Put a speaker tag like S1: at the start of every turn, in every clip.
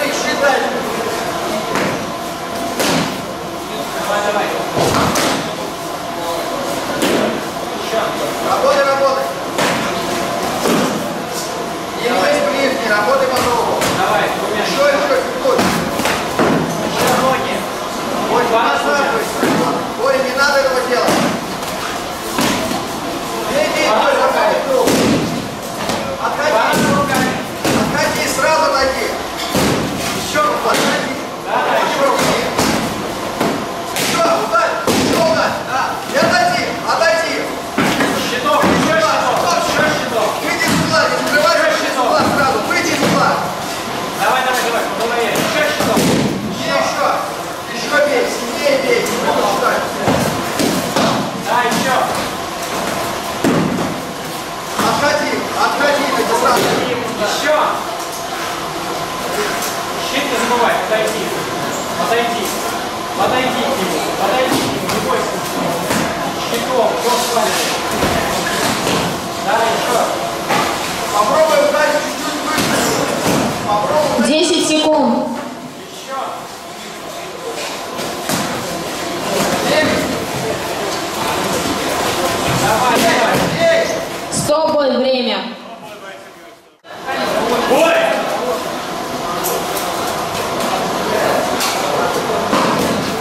S1: ты считаешь?
S2: Давай, давай.
S1: Работай. Еще.
S2: Щит не забывай, подойди. Подойди. Подойди к нему. Подойди к нему. Не бойся. Щиток, все свалится. Да, еще.
S1: Попробуй ударить чуть-чуть выше. Попробуй.
S3: 10 секунд.
S2: Еще. Давай, давай.
S1: Бей.
S3: Стоп, бой, время.
S2: Бой!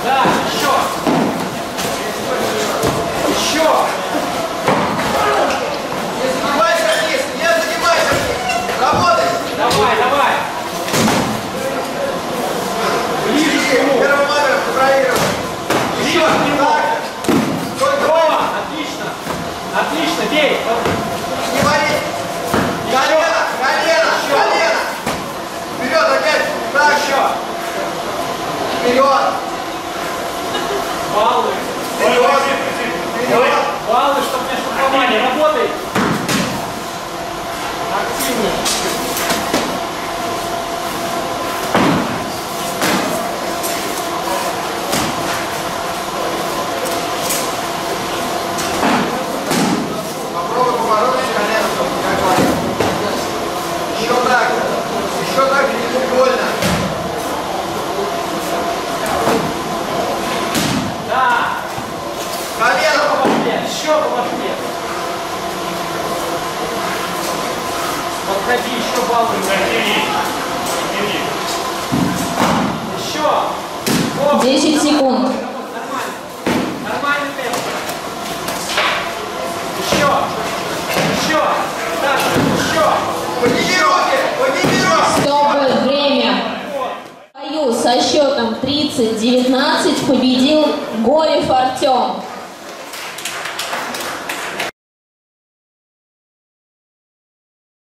S2: Да, еще. Еще.
S1: Не загибайся вниз, не загибайся вниз. Работай.
S2: Давай, давай. Ближе к
S1: Иди,
S2: нему.
S1: первым номером контролируй.
S2: Ближе
S1: Еще,
S2: к нему.
S1: так. Только
S2: Здорово, отлично. Бей.
S1: не вали. Колено, колено, колено. Вперед опять. Так,
S2: Еще.
S1: вперед.
S2: Баллы.
S1: Вперед. Вперед.
S2: Баллы, чтобы не штрафовали. Работай. Подходи, еще баллы. Еще. О,
S3: 10 секунд.
S2: Нормально. Нормальный темп. Еще. Еще. Еще.
S1: Подними
S3: время. Бою со счетом 30-19 победил Горев Артем.